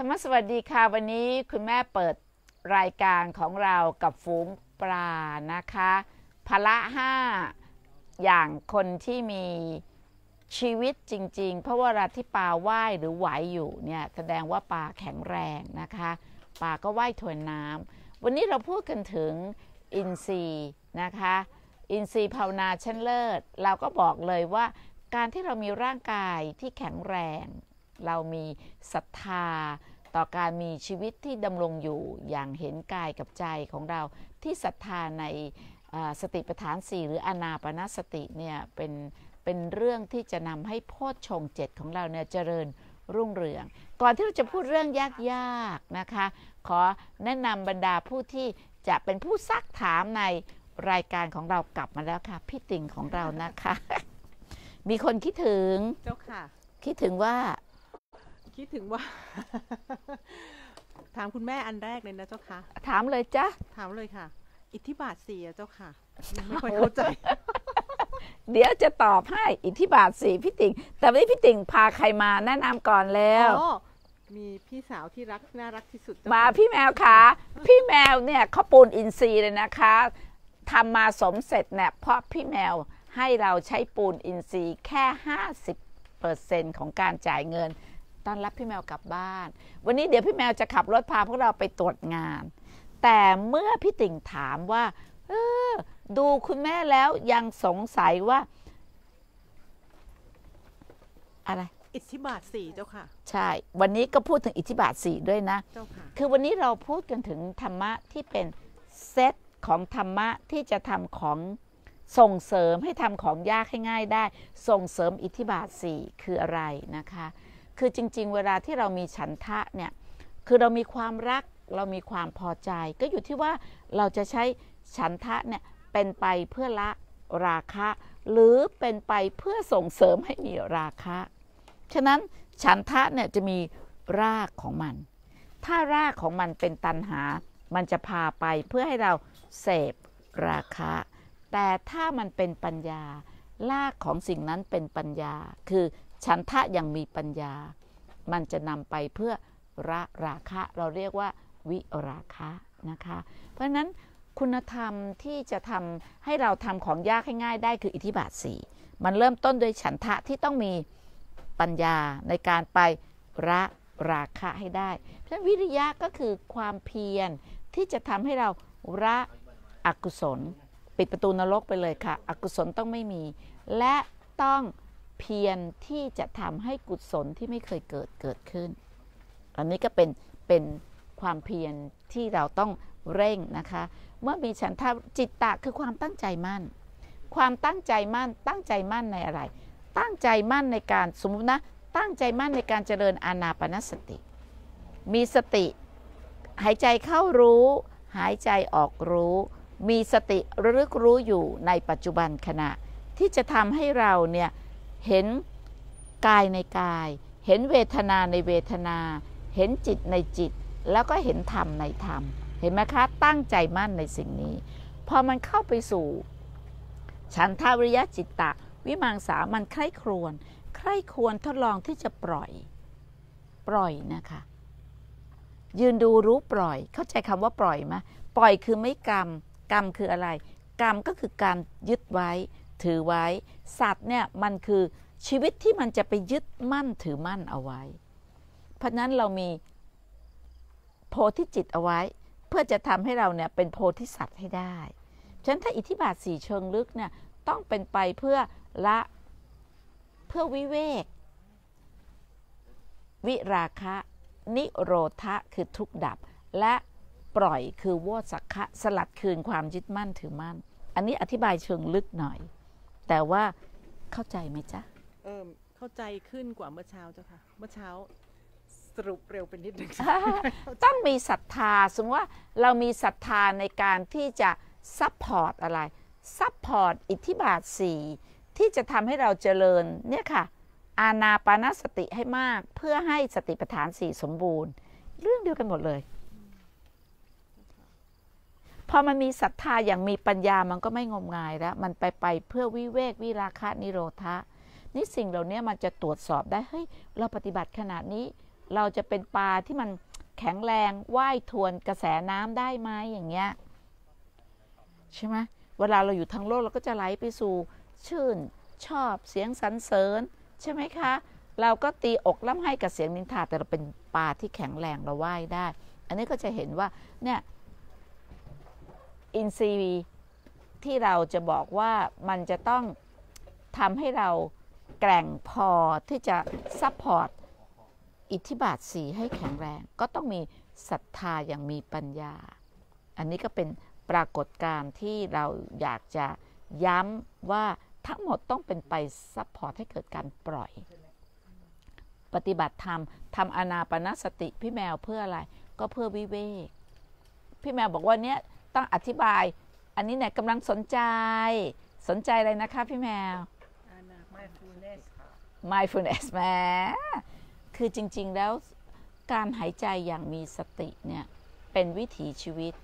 ธรรมสวัสดีค่ะ วันนี้คุณแม่เปิดรายการของเรากับฝูงปลานะคะพละห้าอย่างคนที่มีชีวิตจริง ๆ เพราะว่าเวลาที่ปลาว่ายหรือไหวอยู่เนี่ยแสดงว่าปลาแข็งแรงนะคะปลาก็ว่ายทวนน้ำวันนี้เราพูดกันถึงอินทรีย์นะคะอินทรีย์ภาวนาชั้นเลิศ เราก็บอกเลยว่าการที่เรามีร่างกายที่แข็งแรง เรามีศรัทธา ต่อการมีชีวิตที่ดำรงอยู่อย่างเห็นกายกับใจของเราที่ศรัทธาในอ่าสติปัฏฐานสี่หรืออนาปนสติเนี่ยเป็นเป็นเรื่องที่จะนำให้โพชฌงค์เจ็ดของเราเนี่ยเจริญรุ่งเรือง ก่อนที่เราจะพูดเรื่องยากๆนะคะ ขอแนะนำบรรดาผู้ที่จะเป็นผู้ซักถามในรายการของเรากลับมาแล้วค่ะ พี่ติ่งของเรานะคะ มีคนคิดถึง เจ้าค่ะ คิดถึงว่า คิดถึงว่า ถามคุณแม่อันแรกเลยนะเจ้าค่ะ ถามเลยจ้ะถามเลยค่ะ อิทธิบาทสี่อะเจ้าค่ะยังไม่ค่อยเข้าใจ เดี๋ยวจะตอบให้อิทธิบาทสี่พี่ติ่งแต่วันนี้พี่ติ่งพาใครมาแนะนำก่อนแล้วอ๋อมีพี่สาวที่รักน่ารักที่สุดเจ้มาค่ะพี่แมวคะพี่แมวเนี่ยเขาปูนอินทรีย์เลยนะคะทำมาสมเสร็จเนี่ยเพราะพี่แมวให้เราใช้ปูนอินทรีย์แค่ 50%ของการจ่ายเงิน ต้อนรับพี่แมวกลับบ้าน วันนี้เดี๋ยวพี่แมวจะขับรถพาพวกเราไปตรวจงาน แต่เมื่อพี่ติ่งถามว่า เออ ดูคุณแม่แล้วยังสงสัยว่า อะไร อิทธิบาทสี่เจ้าค่ะ ใช่ วันนี้ก็พูดถึงอิทธิบาทสี่ด้วยนะ เจ้าค่ะ คือวันนี้เราพูดกันถึงธรรมะที่เป็นเซตของธรรมะที่จะทำของส่งเสริมให้ทำของยากให้ง่ายได้ ส่งเสริมอิทธิบาทสี่คืออะไรนะคะ คือจริง ๆ เวลาที่เรามีฉันทะเนี่ย คือเรามีความรักเรามีความพอใจ ก็อยู่ที่ว่าเราจะใช้ฉันทะเนี่ยเป็นไปเพื่อละราคะ หรือเป็นไปเพื่อส่งเสริมให้มีราคะ ฉะนั้นฉันทะเนี่ยจะมีรากของมัน ถ้ารากของมันเป็นตันหา มันจะพาไปเพื่อให้เราเสพราคะ แต่ถ้ามันเป็นปัญญา รากของสิ่งนั้นเป็นปัญญา คือ ฉันทะยังมีปัญญา มันจะนำไปเพื่อละราคะ เราเรียกว่าวิราคะนะคะ เพราะนั้นคุณธรรมที่จะทำให้เราทำของยากให้ง่ายได้คืออิทธิบาทสี่มันเริ่มต้นด้วยฉันทะที่ต้องมีปัญญาในการไปละราคะให้ได้ เพราะฉะนั้นวิริยะก็คือความเพียรที่จะทำให้เราละอกุศล ปิดประตูนรกไปเลยค่ะ อกุศลต้องไม่มี และต้อง เพียรที่จะทำให้กุศลที่ไม่เคยเกิดเกิดขึ้น อันนี้ก็เป็นเป็นความเพียรที่เราต้องเร่งนะคะ เมื่อมีฉันทะจิตตะคือความตั้งใจมั่น ความตั้งใจมั่น ตั้งใจมั่นในอะไร ตั้งใจมั่นในการสมมตินะ ตั้งใจมั่นในการเจริญอานาปนสติ มีสติ หายใจเข้ารู้ หายใจออกรู้ มีสติระลึกรู้อยู่ในปัจจุบันขณะ ที่จะทำให้เราเนี่ย เห็นกายในกาย เห็นเวทนาในเวทนา เห็นจิตในจิต แล้วก็เห็นธรรมในธรรม เห็นไหมคะ ตั้งใจมั่นในสิ่งนี้ พอมันเข้าไปสู่ ฉันทาวิริยะจิตตะ วิมังสามันใคร่ครวญใคร่ครวญทดลองที่จะปล่อย ปล่อยนะคะ ยืนดูรู้ปล่อย เข้าใจคำว่าปล่อยไหมปล่อยคือไม่กรรม กรรมคืออะไร กรรมก็คือการยึดไว้ ถือไว้ สัตว์เนี่ยมันคือชีวิตที่มันจะไปยึดมั่นถือมั่นเอาไว้ เพราะนั้นเรามีโพธิจิตเอาไว้ เพื่อจะทำให้เราเนี่ยเป็นโพธิสัตว์ให้ได้ฉะนั้นถ้าอิทธิบาทสี่เชิงลึกเนี่ยต้องเป็นไปเพื่อละเพื่อวิเวก วิราคะ นิโรธะคือทุกข์ดับ และปล่อยคือโวสักคะสลัดคืนความยึดมั่นถือมั่น อันนี้อธิบายเชิงลึกหน่อย แต่ว่าเข้าใจไหมจ๊ะเออเข้าใจขึ้นกว่าเมื่อเช้าเจ้าค่ะ เมื่อเช้าสรุปเร็วเป็นนิดหนึ่งต้องมีศรัทธา สมมติว่าเรามีศรัทธาในการที่จะ support อะไร support อิทธิบาทสี่ที่จะทำให้เราเจริญเนี่ยค่ะ อานาปานสติให้มากเพื่อให้สติปัฏฐานสี่สมบูรณ์ เรื่องเดียวกันหมดเลย พอมันมีศรัทธาอย่างมีปัญญามันก็ไม่งมงายแล้ว มันไปไปเพื่อวิเวกวิราคะนิโรธะนี่สิ่งเหล่านี้มันจะตรวจสอบได้เฮ้ยเราปฏิบัติขนาดนี้ เราจะเป็นปลาที่มันแข็งแรงว่ายทวนกระแสน้ำได้ไหมอย่างเงี้ยใช่ไหมเวลาเราอยู่ทั้งโลกเราก็จะไหลไปสู่ ชื่นชอบเสียงสรรเสริญ ใช่ไหมคะ เราก็ตีอกล่ำให้กับเสียงนินทาแต่เราเป็นปลาที่แข็งแรงเราว่ายได้ อันนี้ก็จะเห็นว่าเนี่ย อินทรีย์ที่เราจะบอกว่ามันจะต้องทำให้เราแกร่งพอที่จะ support อิทธิบาทสี่ให้แข็งแรง ก็ต้องมีศรัทธาอย่างมีปัญญา อันนี้ก็เป็นปรากฏการณ์ที่เราอยากจะย้ำว่าทั้งหมดต้องเป็นไป support ให้เกิดการปล่อย ปฏิบัติธรรมทำอานาปานสติพี่แมวเพื่ออะไร ก็เพื่อวิเวก พี่แมวบอกว่าเนี้ย ต้องอธิบาย อันนี้เนี่ยกำลังสนใจ สนใจอะไรนะคะพี่แมวอานา mindfulness ค่ะ mindfulness แหมคือจริง ๆ แล้วการหายใจอย่างมีสติเนี่ย เป็นวิถีชีวิต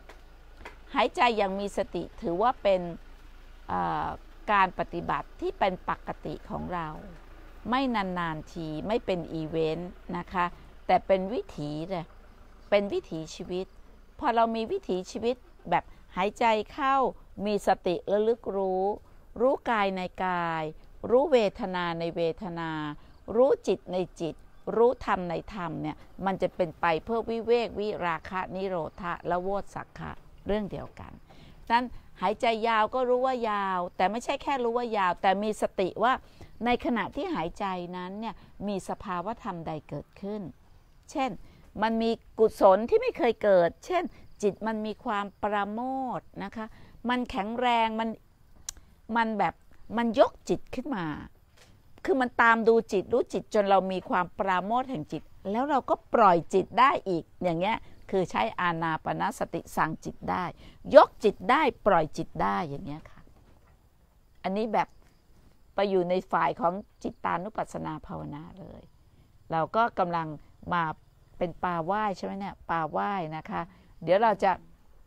หายใจอย่างมีสติถือว่าเป็นเอ่อการปฏิบัติที่เป็นปกติของเรา ไม่นาน ๆ ทีไม่เป็นอีเวนต์นะคะ แต่เป็นวิถีเลยเป็นวิถีชีวิต พอเรามีวิถีชีวิต แบบหายใจเข้ามีสติระลึกรู้ รู้กายในกาย รู้เวทนาในเวทนา รู้จิตในจิต รู้ธรรมในธรรมเนี่ยมันจะเป็นไปเพื่อวิเวกวิราคะนิโรธะและโวสักขะเรื่องเดียวกันนั้นหายใจยาวก็รู้ว่ายาว แต่ไม่ใช่แค่รู้ว่ายาว แต่มีสติว่าในขณะที่หายใจนั้นเนี่ยมีสภาวะธรรมใดเกิดขึ้น เช่น มันมีกุศลที่ไม่เคยเกิด เช่น จิตมันมีความประโมทนะคะ มันแข็งแรงมันมันแบบมันยกจิตขึ้นมา คือมันตามดูจิตรู้จิตจนเรามีความปราโมทแห่งจิต แล้วเราก็ปล่อยจิตได้อีก อย่างเงี้ยคือใช้อานาปนสติสั่งจิตได้ ยกจิตได้ปล่อยจิตได้อย่างเงี้ยค่ะ อันนี้แบบไปอยู่ในฝ่ายของจิตตานุปัสสนาภาวนาเลย เราก็กำลังมาเป็นปลาว่ายใช่ไหมเนี่ยปลาว่ายนะคะ เดี๋ยวเราจะ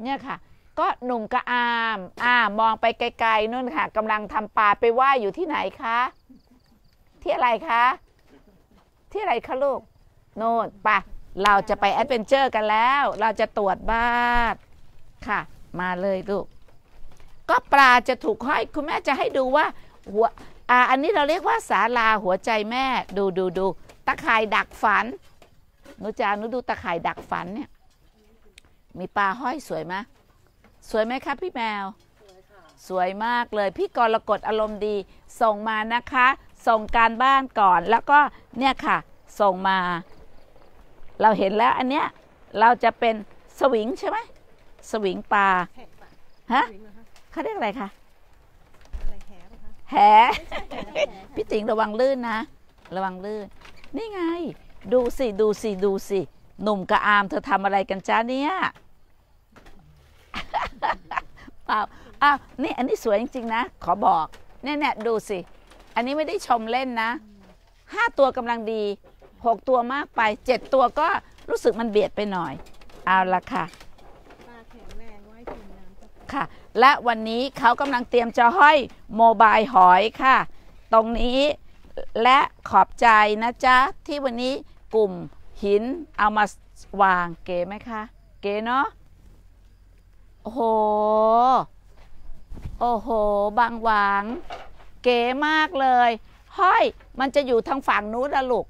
เนี่ยค่ะ ก็หนุ่มกระอามอ่ามองไปไกลๆนู่นค่ะกำลังทำปลาไปว่ายอยู่ที่ไหนคะที่อะไรคะที่อะไรคะลูกโน่นปะเราจะไปแอดเวนเจอร์กันแล้ว เราจะตรวจบ้านค่ะ มาเลยลูก ก็ปลาจะถูกห้อยคุณแม่จะให้ดูว่าหัวอ่าอันนี้เราเรียกว่าศาลาหัวใจแม่ ดูดูดูตะข่ายดักฝันหนูจาหนูดูตะข่ายดักฝันเนี่ย มีปลาห้อยสวยไหมสวยไหมคะพี่แมว สวยมากเลย พี่กรกฎอารมณ์ดี ส่งมานะคะ ส่งการบ้านก่อนแล้วก็เนี่ยค่ะ ส่งมา เราเห็นแล้วอันเนี้ยเราจะเป็นสวิงใช่ไหมสวิงปลาแหะปะฮะถึงเหรอคะเขาเรียกอะไรคะอะไรแหะปะคะแหพี่ติ๋งระวังลื่นนะ ระวังลื่น นี่ไง ดูสิ ดูสิ ดูสิ หนุ่มกับอามเธอทำอะไรกันจ้าเนี่ย เปล่าอ้าวนี่อันนี้สวยจริงๆนะ ขอบอกเนี่ยเนี่ยดูสิ อันนี้ไม่ได้ชมเล่นนะห้าตัวกำลังดีหกตัวมากไปเจ็ดตัวก็รู้สึกมันเบียดไปหน่อย เอาละค่ะปลาแข็งแรงไว้กินน้ำเจ้าค่ะค่ะ และวันนี้เขากำลังเตรียมจะห้อยโมบายหอยค่ะ ตรงนี้และขอบใจนะจ๊ะ ที่วันนี้กลุ่มหินเอามาวางเก๋ไหมคะ เก๋เนาะโอ้โห โอ้โห บางหวางเก๋มากเลยห้อยมันจะอยู่ทางฝั่งนู้นละลูก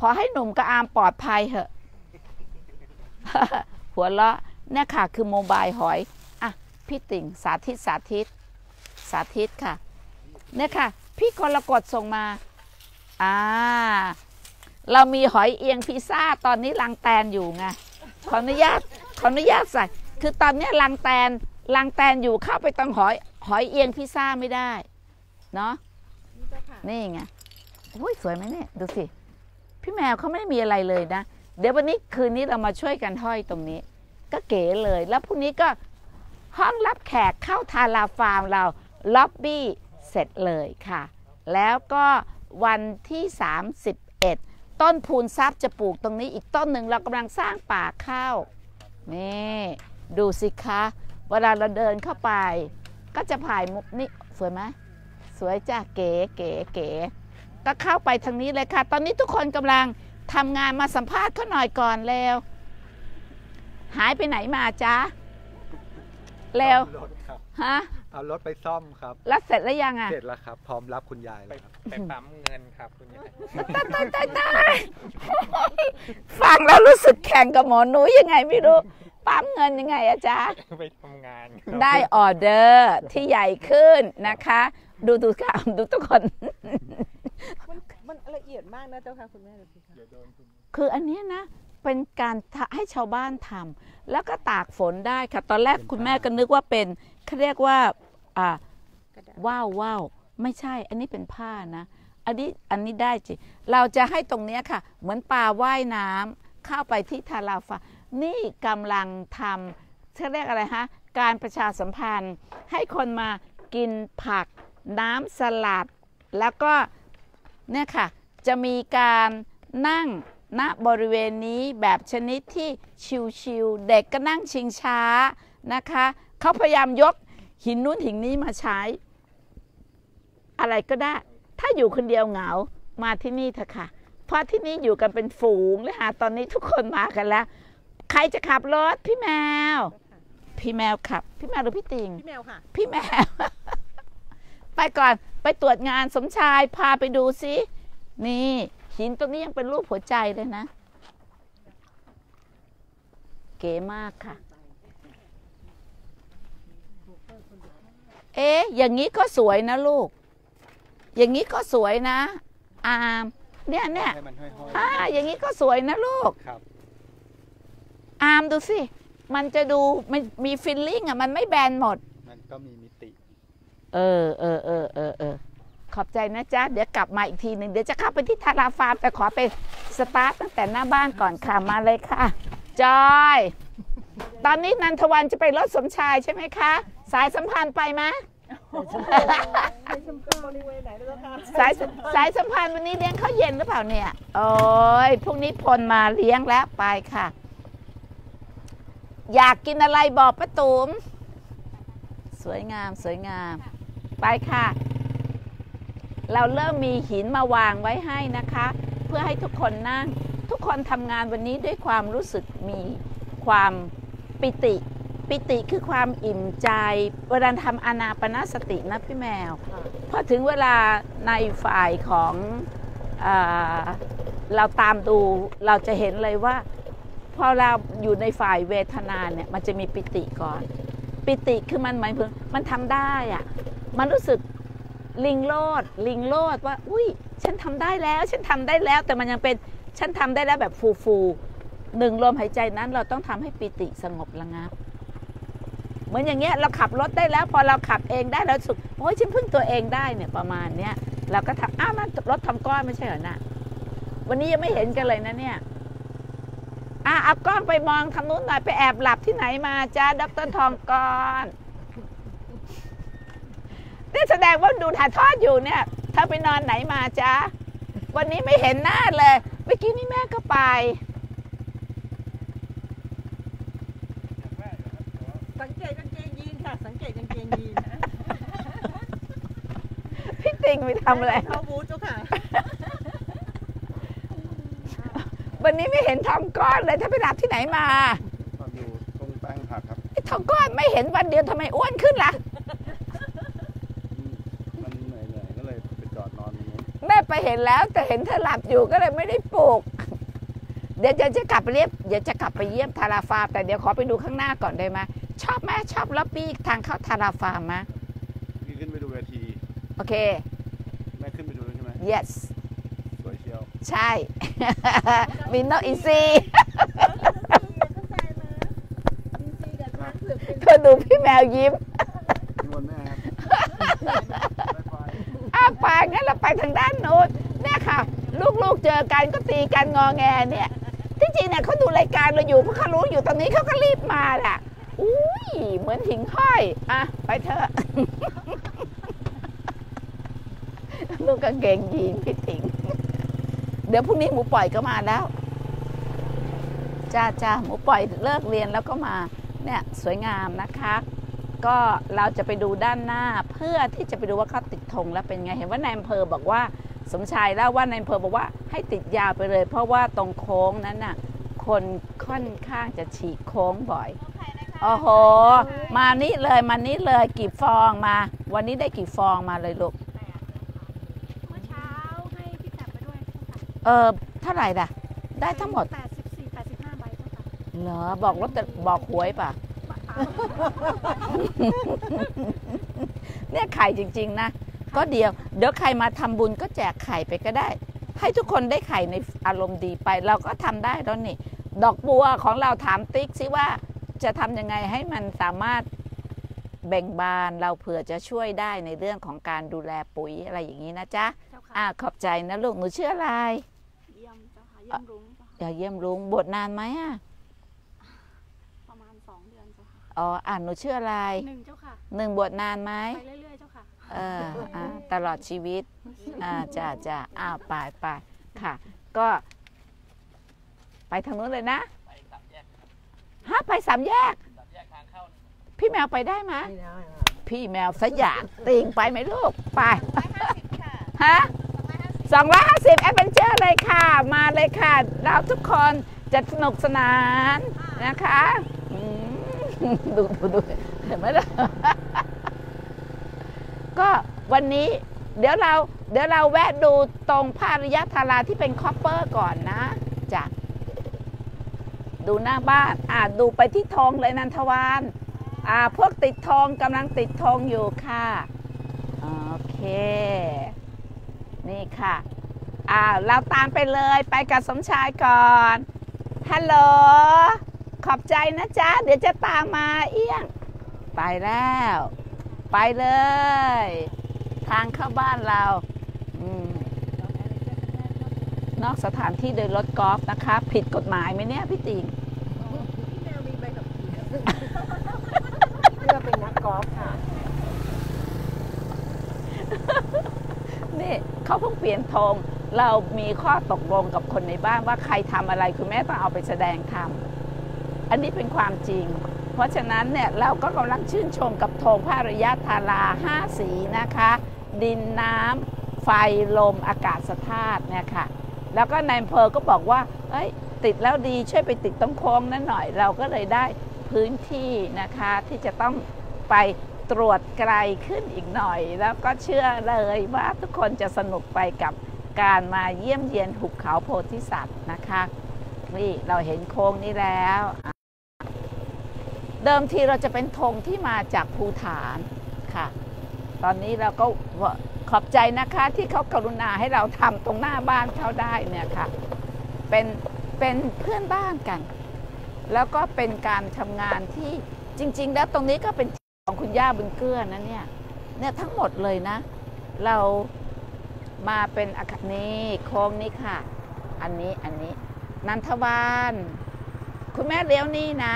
ขอให้หนุ่มกับอามปลอดภัยเถอะ หัวเราะเนี่ยค่ะ คือโมบายหอย อะ พี่ติ่งสาธิตสาธิต สาธิตค่ะ เนี่ยค่ะ พี่กรกฎส่งมา อ่า เรามีหอยเอียงพิซซ่าตอนนี้ลังแตนอยู่ไง ขออนุญาต ขออนุญาตใส่ คือตอนเนี้ยลังแตนลังแตนอยู่เข้าไปตรงหอย หอยเอียงพิซซ่าไม่ได้ เนาะนี่เจ้าค่ะนี่ไงโอ้ยสวยไหมเนี่ยดูสิ พี่แมวเขาไม่ได้มีอะไรเลยนะ เดี๋ยววันนี้คืนนี้เรามาช่วยกันห้อยตรงนี้ ก็เก๋เลย แล้วพรุ่งนี้ก็ห้องรับแขกเข้าทาราฟาร์มเราล็อบบี้เสร็จเลยค่ะ แล้วก็วันที่ 31 ต้นพูนทรัพย์จะปลูกตรงนี้อีกต้นหนึ่งเรากำลังสร้างป่าข้าวนี่ ดูสิคะ เวลาเราเดินเข้าไป ก็จะผ่ายมุกนี่สวยไหมสวยจ้ะเก๋เก๋เก๋ก็เข้าไปทางนี้เลยค่ะ ตอนนี้ทุกคนกำลังทำงานมาสัมภาษณ์เขาหน่อยก่อนเร็ว หายไปไหนมาจ๊ะเร็วซ่อมรถครับฮะเอารถไปซ่อมครับ แล้วเสร็จแล้วยังอะ เสร็จแล้วครับ พร้อมรับคุณยายไปแล้วครับ ไปปั๊มเงินครับคุณยายตายตายตายตายฟังแล้วรู้สึกแข่งกับหมอหนูยังไงไม่รู้ ปั๊มเงินยังไงอะจ๊ะ ไปทำงานครับได้ออเดอร์ที่ใหญ่ขึ้นนะคะ ดูดูค่ะดูทุกคน มันมันละเอียดมากนะเจ้าค่ะคุณแม่ดูสิคะคืออันเนี้ยนะเป็นการทะให้ชาวบ้านทำแล้วก็ตากฝนได้ค่ะ ตอนแรกคุณแม่ก็นึกว่าเป็นเขาเรียกว่าอ่า กระดาษว้าวว้าวไม่ใช่ อันนี้เป็นผ้านะ อันนี้อันนี้ได้จริงเราจะให้ตรงเนี้ยค่ะ เหมือนปลาว่ายน้ำเข้าไปที่ทาราฟา นี่กำลังทำเขาเรียกอะไรฮะ การประชาสัมพันธ์ ให้คนมากินผักน้ำสลัด แล้วก็เนี่ยค่ะ จะมีการนั่งณบริเวณนี้แบบชนิดที่ชิวๆเด็กก็นั่งชิงช้านะคะ เขาพยายามยกหินนู้นหินนี้มาใช้ อะไรก็ได้ ถ้าอยู่คนเดียวเหงามาที่นี่เถอะค่ะ เพราะที่นี่อยู่กันเป็นฝูงเลยค่ะตอนนี้ทุกคนมากันแล้ว ใครจะขับรถพี่แมว พี่แมวขับ พี่แมวหรือพี่ติง พี่แมวค่ะ พี่แมว ไปก่อนไปตรวจงานสมชายพาไปดูซินี่หินตรงนี้ยังเป็นรูปหัวใจเลยนะ เก๋มากค่ะ เอ๊ะ อย่างนี้ก็สวยนะลูก อย่างนี้ก็สวยนะ อาม เนี่ยเนี่ยให้มันห้อยอ่าอย่างนี้ก็สวยนะลูกๆครับ อามดูสิ มันจะดูมันมี feeling อะ มันไม่แบนหมด มันก็มีมิติ เออเออเออเออเออขอบใจนะจ๊ะ เดี๋ยวกลับมาอีกทีหนึ่งเดี๋ยวจะเข้าไปที่ทาราฟาร์มแต่ขอไปสตาร์ทตั้งแต่หน้าบ้านก่อนค่ะ มาเลยค่ะ จอย ตอนนี้นันทวันจะไปรถสมชายใช่ไหมคะ สายสัมพันธ์ไปไหมบริเวณไหนนะเจ้าค่ะสายสายสัมพันธ์วันนี้เลี้ยงข้าวเย็นหรือเปล่าเนี่ย โอ้ยพรุ่งนี้พลมาเลี้ยงแล้วไปค่ะ อยากกินอะไรบอกป้าตุ๋มสวยงามสวยงาม ไปค่ะ เราเริ่มมีหินมาวางไว้ให้นะคะ เพื่อให้ทุกคนนั่ง ทุกคนทำงานวันนี้ด้วยความรู้สึกมีความปิติ ปิติคือความอิ่มใจ เวลาทำอนาปนสตินะพี่แมว พอถึงเวลาในฝ่ายของอเราตามดูเราจะเห็นเลยว่า พอเราอยู่ในฝ่ายเวทนาเนี่ยมันจะมีปิติก่อน ปิติคือมันหมายถึงมันทำได้อะมันรู้สึกลิงโลดลิงโลดว่า อุ้ยฉันทำได้แล้ว ฉันทำได้แล้ว แต่มันยังเป็นฉันทำได้แล้วแบบฟูฟูหนึ่งลมหายใจนั้นเราต้องทำให้ปิติสงบระงับเหมือนอย่างเงี้ยเราขับรถได้แล้ว พอเราขับเองได้แล้วสุดโอ้ยฉันพึ่งตัวเองได้เนี่ยประมาณเนี้ยเราก็ทำอ้าวนั่นรถทำก้อนไม่ใช่เหรอนะวันนี้ยังไม่เห็นกันเลยนะเนี่ย อะเอากล้องไปมองทางนู้นหน่อยไปแอบหลับที่ไหนมาจ้าดรทองกรนี่แสดงว่าดูถ่ายทอดอยู่เนี่ย ถ้าไปนอนไหนมาจ้าวันนี้ไม่เห็นหน้าเลยเมื่อกี้นี่แม่ก็ไปสังเกตกางเกงยีนค่ะ สังเกตกางเกงยีนพี่ติงไปทำอะไร เขาบูทเจ้าค่ะ วันนี้ไม่เห็นทองก้อนเลยถ้าไปหลับที่ไหนมาความอยู่ตรงแป้งผักครับไอ้ทองก้อนไม่เห็นวันเดียวทำไมอ้วนขึ้นล่ะ มันเหนื่อยๆก็เลยไปจอดนอนตรงนู้นแม่ไปเห็นแล้วแต่เห็นเธอหลับอยู่ก็เลยไม่ได้ปลุก เดี๋ยวจะจะกลับไปเรียบเดี๋ยวจะกลับไปเยี่ยมทาราฟาร์มแต่เดี๋ยวขอไปดูข้างหน้าก่อนได้ไหมชอบไหมชอบล็อบบี้ทางเข้าทาราฟาร์มไหมพี่ขึ้นไปดูเวทีโอเค แม่ขึ้นไปดูแล้วใช่ไหม yes สวยเชียว ใช่ วินโนอีซี่เธอดูพี่แมวยิ้มนิมนต์แม่ครับไปอ้าวไปงั้นเราไปทางด้านโน้นเนี่ยค่ะ ลูกๆเจอกันก็ตีกันงอแงเนี่ย ที่จริงเนี่ยเขาดูรายการเราอยู่เพราะเขารู้อยู่ตอนนี้เขาก็รีบมาแหละอุ้ยเหมือนหิ่งห้อยอะไปเถอะลูกกางเกงยีนพี่ถิง เดี๋ยวพรุ่งนี้หมูปล่อยก็มาแล้วจ้าจ้าหมูปล่อยเลิกเรียนแล้วก็มา เนี่ยสวยงามนะคะ ก็เราจะไปดูด้านหน้าเพื่อที่จะไปดูว่าเขาติดธงแล้วเป็นไง เห็นว่านายอำเภอบอกว่า สมชายเล่าว่าในอำเภอบอกว่าให้ติดยาวไปเลย เพราะว่าตรงโค้งนั้นน่ะ คนค่อนข้างจะฉีกโค้งบ่อยโอ้โห มานี่เลยมานี่เลยกี่ฟองมา วันนี้ได้กี่ฟองมาเลยลูก เมื่อเช้าให้พี่แตบไปด้วยเจ้าค่ะ เออเท่าไหร่ล่ะได้ทั้งหมด 84 85ใบเจ้าค่ะเหรอบอกรถบอกหวยป่ะ เนี่ยไข่จริง ๆ นะ ก็เดียว เดี๋ยวใครมาทำบุญก็แจกไข่ไปก็ได้ ให้ทุกคนได้ไข่ในอารมณ์ดีไป เราก็ทำได้แล้วนี่ ดอกบัวของเราถามติ๊กสิว่าจะทำยังไงให้มันสามารถแบ่งบานเราเผื่อจะช่วยได้ในเรื่องของการดูแลปุ๋ยอะไรอย่างนี้นะจ๊ะเจ้าค่ะ อ่าขอบใจนะลูกหนูชื่ออะไร เยี่ยมเจ้าค่ะเยี่ยมรุ้งเจ้าค่ะอย่าเยี่ยมลุงบทนานไหมอะประมาณ2เดือนเจ้าค่ะอ๋ออ่านหนูชื่ออะไรหนึ่งเจ้าค่ะ หนึ่งบทนานไหมไปเรื่อยๆเจ้าค่ะ เอออ่าตลอดชีวิตอ่าจ้าจ้าอ้าวไปไปค่ะ ก็ ไปทางนู้นเลยนะฮะไปสามแยกพี่แมวไปได้ไหมยพี่แมวสยามติงไปไหมลูกไปฮะสองร้อยห้าสิบ แอดเวนเจอร์เลยค่ะ มาเลยค่ะ เราทุกคนจะสนุกสนานนะคะดูดูดูเห็นไหมล่ะก็วันนี้เดี๋ยวเราเดี๋ยวเราแวะดูตรงภาริยธาราที่เป็นคอปเปอร์ก่อนนะจ้ะดูหน้าบ้านอ่าดูไปที่ธงเลยนันทวานอ่าพวกติดธงกำลังติดธงอยู่ค่ะ โอเค นี่ค่ะ อ่า เราตามไปเลยไปกับสมชายก่อน ฮัลโหล ขอบใจนะจ๊ะ เดี๋ยวจะตามมาเอี้ยง ไปแล้ว ไปเลย ทางเข้าบ้านเราอนอกสถานที่โดยรถกอล์ฟนะคะ ผิดกฎหมายไหมเนี่ยพี่ติงเพื่อเป็นนักกอล์ฟค่ะ เขาเพิ่งเปลี่ยนธงเรามีข้อตกลงกับคนในบ้านว่าใครทำอะไรคุณแม่ต้องเอาไปแสดงทำอันนี้เป็นความจริง เพราะฉะนั้นเนี่ยเราก็กำลังชื่นชมกับธงพระริยธาราห้าสีนะคะ ดินน้ำไฟลมอากาศธาตุเนี่ยค่ะแล้วก็นายอำเภอก็บอกว่าเอ้ยติดแล้วดีช่วยไปติดตรงโค้งนั้นหน่อย เราก็เลยได้พื้นที่นะคะที่จะต้องไป ตรวจไกลขึ้นอีกหน่อย แล้วก็เชื่อเลยว่าทุกคนจะสนุกไปกับการมาเยี่ยมเยียนหุบเขาโพธิสัตว์นะคะนี่เราเห็นโค้งนี้แล้ว เดิมทีเราจะเป็นธงที่มาจากภูฐานค่ะ ตอนนี้เราก็ขอบใจนะคะที่เขากรุณาให้เราทำตรงหน้าบ้านเขาได้เนี่ยค่ะ เป็นเป็นเพื่อนบ้านกัน แล้วก็เป็นการทำงานที่จริง ๆ แล้วตรงนี้ก็เป็น ของคุณย่าบุญเกื้อนะเนี่ยเนี่ยทั้งหมดเลยนะ เรามาเป็นอาคานี้โค้งนี้ค่ะ อันนี้อันนี้ นันทวานคุณแม่เลี้ยวนี่นะ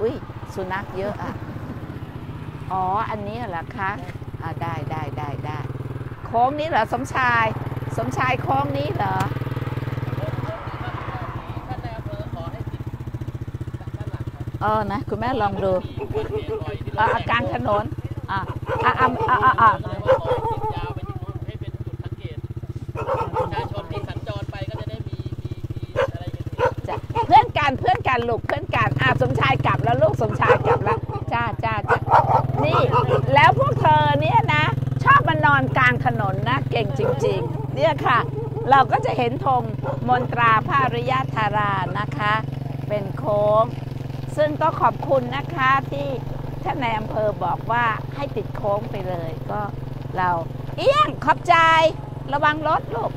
อุ้ยสุนัขเยอะอะ อ๋อ อันนี้เหรอคะอ่าได้ได้ได้ได้โค้งนี้เหรอสมชาย สมชายโค้งนี้เหรอ เออนะคุณแม่ลองดูอะอะกลางถนนอะอะอะอะอะอะยาวไปที่นู้นให้เป็นจุดสังเกตประชาชนที่สัญจรไปก็จะได้มีมีมีอะไรอย่าเพื่อนกันเพื่อนกันลูกเพื่อนกันอะสมชายกลับแล้วลูกสมชายกลับแล้วจ้าจ้าจ้านี่ แล้วพวกเธอเนี่ยนะ ชอบมานอนกลางถนนนะเก่งจริง ๆ เนี่ยค่ะ เราก็จะเห็นธงมนตราภาริยธารานะคะ เป็นโค้ง ซึ่งก็ขอบคุณนะคะที่ท่านในายอำเภอบอกว่าให้ติดโค้งไปเลยก็เรา เอี้ยงขอบใจ ระวังรถลูก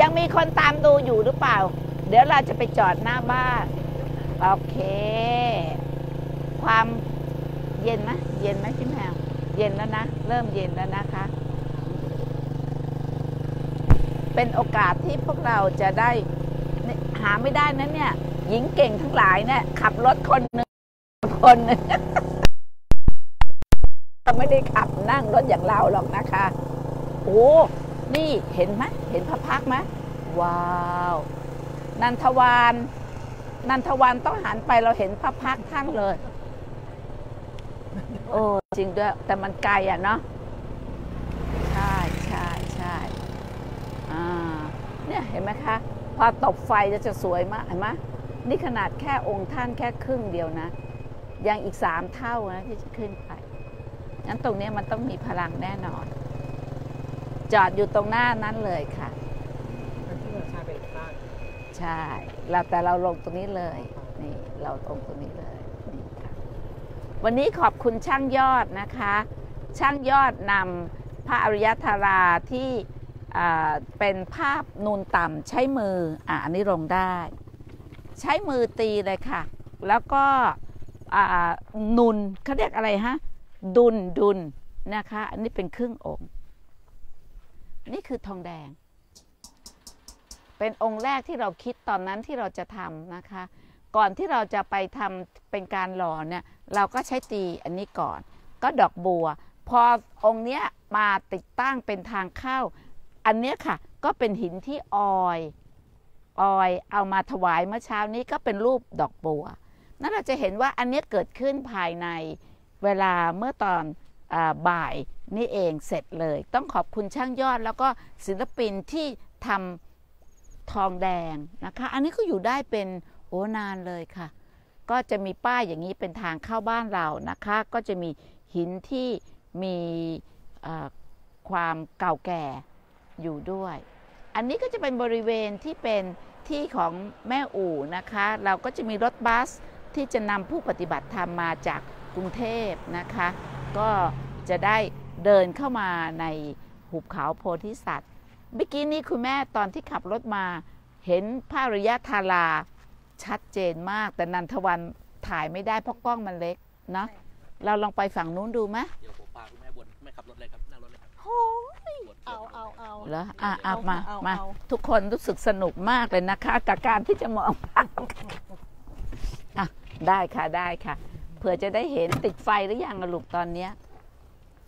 ยังมีคนตามดูอยู่หรือเปล่า เดี๋ยวเราจะไปจอดหน้าบ้าน โอเค ความเย็นไหมเย็นไหมพี่แมว เย็นแล้วนะ เริ่มเย็นแล้วนะคะ เป็นโอกาสที่พวกเราจะได้หาไม่ได้นะเนี่ย หญิงเก่งทั้งหลายเนี่ยขับรถคนหนึ่งคนนึงเราไม่ได้ขับนั่งรถอย่างเราหรอกนะคะ โอ้นี่เห็นไหมเห็นพระพักไหมว้าว นันทวานนันทวานต้องหันไปเราเห็นพระพักท่านเลย โอ้จริงด้วยแต่มันไกลอะเนาะใช่ใช่ใช่อ่า เนี่ยเห็นไหมคะพอตบไฟจะจะสวยมากเห็นไหมนี่ขนาดแค่องค์ท่านแค่ครึ่งเดียวนะ ยังอีกสามเท่านะที่จะขึ้นไปงั้นตรงเนี้ยมันต้องมีพลังแน่นอน จอดอยู่ตรงหน้านั้นเลยค่ะใช่เราแต่เราลงตรงนี้เลยนี่เราลงตรงนี้เลยนี่ค่ะวันนี้ขอบคุณช่างยอดนะคะ ช่างยอดนำพระอริยธาราที่อ่า เป็นภาพนูนต่ำใช้มืออ่าอันนี้ลงได้ ใช้มือตีเลยค่ะ แล้วก็นุนเขาเรียกอะไรฮะดุนดุนนะคะ อันนี้เป็นครึ่งองค์ นี่คือทองแดง เป็นองค์แรกที่เราคิดตอนนั้นที่เราจะทำนะคะ ก่อนที่เราจะไปทำเป็นการหล่อเนี่ย เราก็ใช้ตีอันนี้ก่อน ก็ดอกบัว พอองค์เนี้ยมาติดตั้งเป็นทางเข้า อันเนี้ยค่ะ ก็เป็นหินที่ออยออยเอามาถวายเมื่อเช้านี้ก็เป็นรูปดอกบัว นั่นเราจะเห็นว่าอันเนี้ยเกิดขึ้นภายในเวลาเมื่อตอนอบ่ายนี่เองเสร็จเลย ต้องขอบคุณช่างยอดแล้วก็ศิลปินที่ทำทองแดงนะคะ อันนี้ก็อยู่ได้เป็นโอ้นานเลยค่ะ ก็จะมีป้ายอย่างนี้เป็นทางเข้าบ้านเรานะคะ ก็จะมีหินที่มีความเก่าแก่ อยู่ด้วย อันนี้ก็จะเป็นบริเวณที่เป็นที่ของแม่อู่นะคะ เราก็จะมีรถบัสที่จะนำผู้ปฏิบัติธรรมมาจากกรุงเทพนะคะ ก็จะได้เดินเข้ามาในหุบเขาโพธิสัตว์เมื่อกี้นี้คุณแม่ตอนที่ขับรถมาเห็นพระอริยธาราชัดเจนมาก แต่นันทวันถ่ายไม่ได้เพราะกล้องมันเล็กเนาะเราลองไปฝั่งนู้นดูไหมเดี๋ยวผมพาคุณแม่บนไม่ขับรถเลยครับนั่งรถเลยครับโอ้ยบน เอาเอาเอาเหรออะอะเอามาเอามาเอาทุกคนรู้สึกสนุกมากเลยนะคะ กับการที่จะมองภาพอะได้ค่ะได้ค่ะเผื่อจะได้เห็นติดไฟหรือยังอะลูกตอนเนี้ย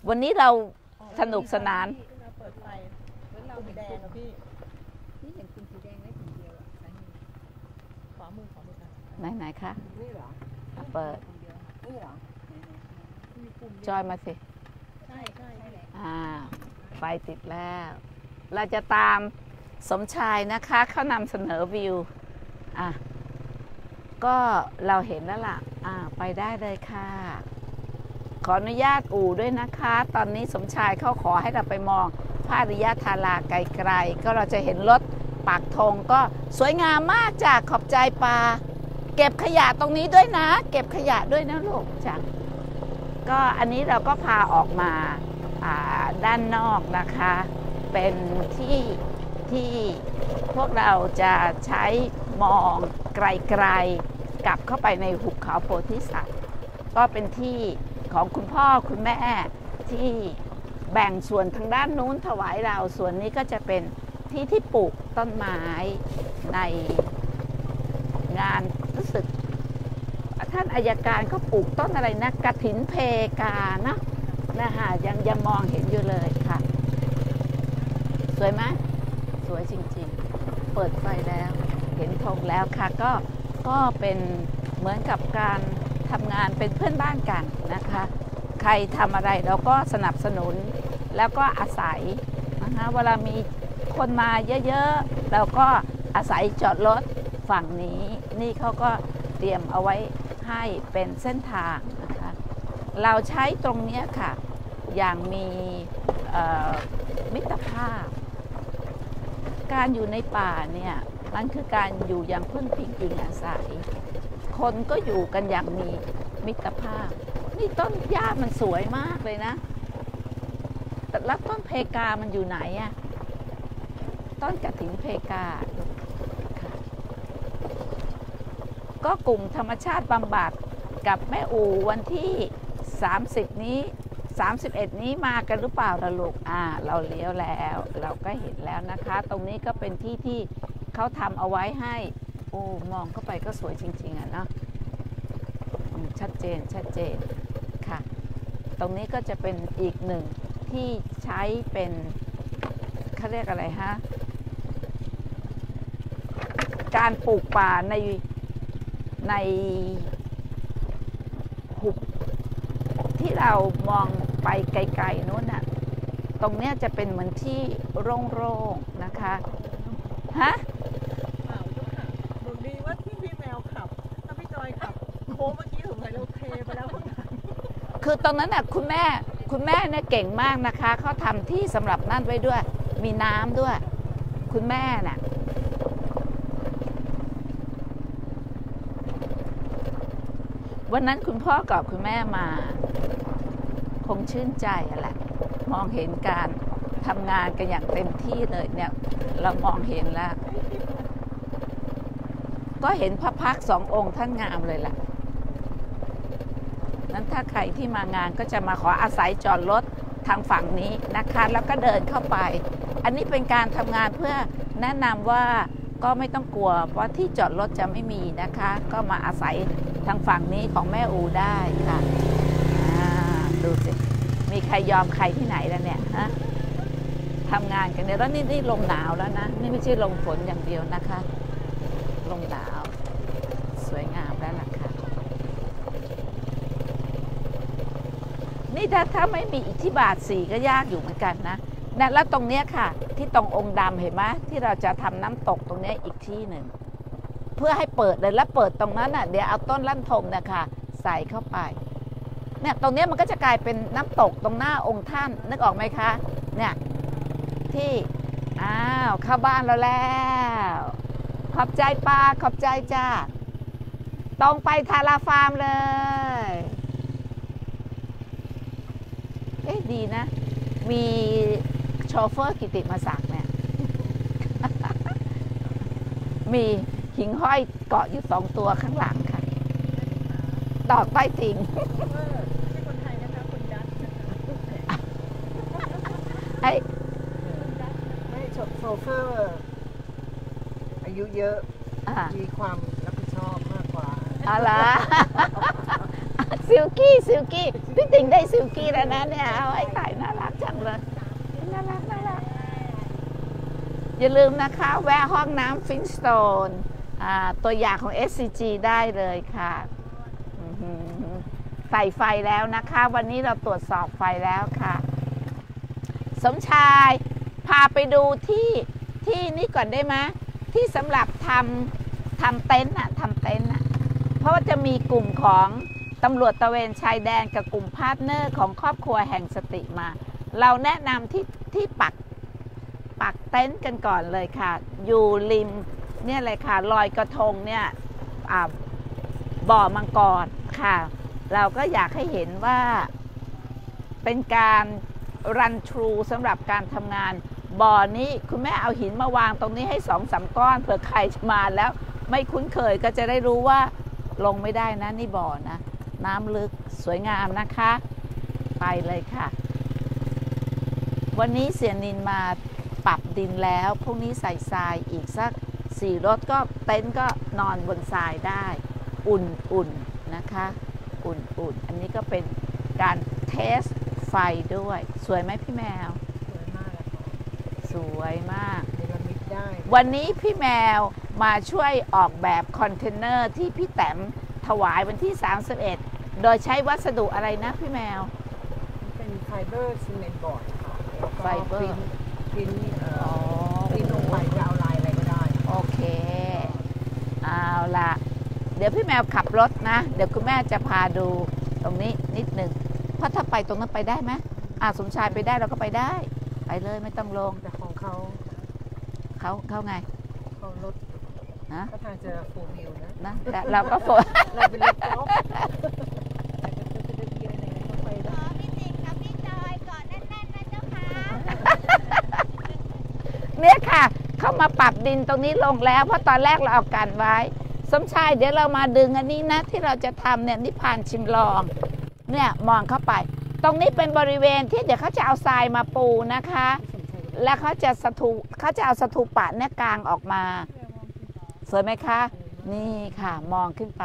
วันนี้เราสนุกสนานเราเปิดไฟแล้วเราแดงอะพี่นี่เห็นคุณสีแดงไว้สีเดียวอะสามีขวามือขวามือกันไหนไหนๆคะนี่เหรออะเปิดคนเดียวค่ะนี่เหรอมีปุ่มจอยมาสิใช่ใช่ใช่แหละอ่า ไฟติดแล้ว เราจะตามสมชายนะคะเขานำเสนอวิว อะ ก็เราเห็นแล้วล่ะ อ่า ไปได้เลยค่ะ ขออนุญาตอู่ด้วยนะคะ ตอนนี้สมชายเขาขอให้เราไปมองพระอริยธาราไกลๆ ก็เราจะเห็นรถปากธงก็สวยงามมากจากขอบใจปลาเก็บขยะตรงนี้ด้วยนะ เก็บขยะด้วยนะลูกจ้ะก็อันนี้เราก็พาออกมาอ่า ด้านนอกนะคะ เป็นที่ที่พวกเราจะใช้มองไกลๆกลับเข้าไปในหุบเขาโพธิสัตว์ ก็เป็นที่ของคุณพ่อคุณแม่ที่แบ่งส่วนทางด้านนู้นถวายเราส่วนนี้ก็จะเป็นที่ที่ปลูกต้นไม้ในงานรู้สึกท่านอายการก็ปลูกต้นอะไรนะกระถินเพกานะ นะคะยังยังมองเห็นอยู่เลยค่ะ สวยไหมสวยจริงๆ เปิดไฟแล้ว เห็นธงแล้วค่ะ ก็ก็เป็นเหมือนกับการทำงานเป็นเพื่อนบ้านกันนะคะ ใครทำอะไรเราก็สนับสนุนแล้วก็อาศัยนะคะเวลามีคนมาเยอะๆ เราก็อาศัยจอดรถฝั่งนี้ นี่เขาก็เตรียมเอาไว้ให้เป็นเส้นทาง เราใช้ตรงนี้ค่ะ อย่างมีมิตรภาพ การอยู่ในป่าเนี่ยมันคือการอยู่อย่างพึ่งพิงอิงอาศัย คนก็อยู่กันอย่างมีมิตรภาพ นี่ต้นหญ้ามันสวยมากเลยนะแต่แล้วต้นเพกามันอยู่ไหนอะต้นกระถินเพกา ก็กลุ่มธรรมชาติบำบัดกับแม่อูวันที่ 30 นี้ 31 นี้มากันหรือเปล่าล่ะลูกอ่า เราเลี้ยวแล้ว เราก็เห็นแล้วนะคะ ตรงนี้ก็เป็นที่ที่เขาทำเอาไว้ให้ โอ้ มองเข้าไปก็สวยจริง ๆอะเนาะชัดเจนชัดเจนค่ะ ตรงนี้ก็จะเป็นอีกหนึ่งที่ใช้เป็นเขาเรียกอะไรฮะ การปลูกป่าในในหุบ ที่เรามองไปไกลๆนู้นน่ะ ตรงเนี้ยจะเป็นเหมือนที่โล่งๆนะคะ ฮะเปล่าเจ้าค่ะหนูดีว่าที่พี่แมวขับ ถ้าพี่จอยขับโค้งเมื่อกี้สงสัยเราเทไปแล้วข้างหลังคือตรงนั้นน่ะคุณแม่คุณแม่เนี่ยเก่งมากนะคะ เขาทำที่สำหรับนั่นไว้ด้วย มีน้ำด้วย คุณแม่น่ะวันนั้นคุณพ่อกับคุณแม่มา คงชื่นใจแหละมองเห็นการทำงานกันอย่างเต็มที่เลยเนี่ย เรามองเห็นแล้ว ก็เห็นพระพักสององค์ท่านงามเลยล่ะ นั้นถ้าใครที่มางานก็จะมาขออาศัยจอดรถทางฝั่งนี้นะคะ แล้วก็เดินเข้าไป อันนี้เป็นการทำงานเพื่อแนะนำว่าก็ไม่ต้องกลัวว่าที่จอดรถจะไม่มีนะคะ ก็มาอาศัยทางฝั่งนี้ของแม่อูได้ค่ะ ดูสิ มีใครยอมใครที่ไหนแล้วเนี่ยฮะทำงานกันเนี่ยแล้วนี่นี่ลงหนาวแล้วนะ นี่ไม่ใช่ลงฝนอย่างเดียวนะคะ ลงหนาว สวยงามแล้วล่ะค่ะ นี่ถ้าถ้าไม่มีอิทธิบาทสีก็ยากอยู่เหมือนกันนะนะแล้วตรงเนี้ยค่ะ ที่ตรงองค์ดำเห็นไหมที่เราจะทำน้ำตกตรงเนี้ยอีกที่หนึ่ง เพื่อให้เปิดเลยแล้วเปิดตรงนั้นอะเดี๋ยวเอาต้นลั่นทมนะคะใส่เข้าไป เนี่ยตรงนี้มันก็จะกลายเป็นน้ำตกตรงหน้าองค์ท่านนึกออกไหมคะเนี่ยที่อ้าวเข้าบ้านเราแล้ว ขอบใจป้าขอบใจจ้าตรงไปทาราฟาร์มเลยเอ๊ะดีนะ มีโชเฟอร์กิติมาศักเนี่ยมีหิงห้อยเกาะอยู่สองตัวข้างหลังค่ะ ดอกใต้ติ่งเออไม่คนไทยนะคะคนดัตช์นะคะไอ้ไม่โชโชเฟอร์อายุเยอะอ่ามีความรับผิดชอบมากกว่าอะไรซิลกี้ซิลกี้พี่ติ่งได้ซิลกี้แล้วนะเนี่ยเอาไอ้ไข่น่ารักจังเลยน่ารักน่ารักอย่าลืมนะคะ แวะห้องน้ำฟินสโตนตัวอย่างของ SCG ได้เลยค่ะอื้อหือ ใส่ไฟแล้วนะคะ วันนี้เราตรวจสอบไฟแล้วค่ะ สมชายพาไปดูที่ที่นี่ก่อนได้ไหมที่สำหรับทำทำเต็นท์อะทำเต็นท์อะเพราะว่าจะมีกลุ่มของตำรวจตระเวนชายแดนกับกลุ่ม partner ของครอบครัวแห่งสติมา เราแนะนำที่ที่ปักปักเต็นท์กันก่อนเลยค่ะ อยู่ริมเนี่ยเลยค่ะลอยกระทงเนี่ยบ่อมังกรค่ะ เราก็อยากให้เห็นว่าเป็นการรันทรูสำหรับการทำงาน บ่อนี้คุณแม่เอาหินมาวางตรงนี้ให้สองสามก้อนเผื่อใครมาแล้วไม่คุ้นเคยก็จะได้รู้ว่าลงไม่ได้นะนี่บ่อนะ น้ำลึกสวยงามนะคะ ไปเลยค่ะ วันนี้เสียนินมาปรับดินแล้วพรุ่งนี้ใส่ทรายอีกสักสี่รถก็เต็นท์ก็นอนบนทรายได้ อุ่นๆนะคะ อุ่นๆ อันนี้ก็เป็นการ test ไฟด้วย สวยไหมพี่แมว สวยมากอะค่ะสวยมาก เนรมิตได้วันนี้พี่แมวมาช่วยออกแบบคอนเทนเนอร์ที่พี่แต้มถวายวันที่ 31 โดยใช้วัสดุอะไรนะพี่แมว เป็น fiber cement board ค่ะแล้วก็ไฟเบอร์ พิมพ์พิมพ์เอ่อ๋ออพิมพ์ลงไปจะเอาลายอะไรก็ได้ โอเค เอาละเดี๋ยวพี่แมวขับรถนะ เดี๋ยวคุณแม่จะพาดูตรงนี้นิดหนึ่งเพราะถ้าไปตรงนั้นไปได้ไหมอ่าสมชายไปได้เราก็ไปได้ ไปเลยไม่ต้องลงแต่ของเขาเขาเขาไงเขาลดนะก็ทางจะฟูลวิวนะนะแต่เราก็โฟเราเป็นรถกอล์ฟแต่จะจะจะเกียร์ไหนก็ไปขได้อพี่ติ๊กกับพี่จอยกอดแน่นๆนะเจ้าค่ะเนี่ยค่ะ เข้ามาปรับดินตรงนี้ลงแล้ว เพราะตอนแรกเราเอากันไว้ สมชายเดี๋ยวเรามาดึงอันนี้นะที่เราจะทำเนี่ยนิพพานชิมลองเนี่ยมองเข้าไป ตรงนี้เป็นบริเวณที่เดี๋ยวเขาจะเอาทรายมาปูนะคะ แล้วเขาจะสถูเขาจะเอาสถูปะเนี่ยกลางออกมาสวยไหมคะ นี่ค่ะมองขึ้นไป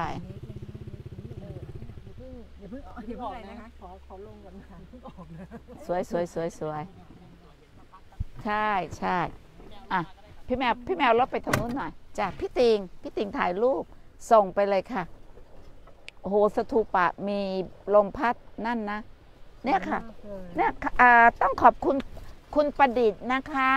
อย่าเพิ่งออกอย่าเพิ่งอะไรนะคะขอขอลงก่อนค่ะเพิ่งออกนะสวยสวยสวยสวยใช่ใช่อะ พี่แมวพี่แมวลบไปทางนู้นหน่อยจ้ะพี่ติงพี่ติงถ่ายรูปส่งไปเลยค่ะโอ้โหสถูปะมีลมพัดนั่นนะ เนี่ยค่ะเนี่ยค่ะอ่าต้องขอบคุณคุณประดิษฐ์นะคะ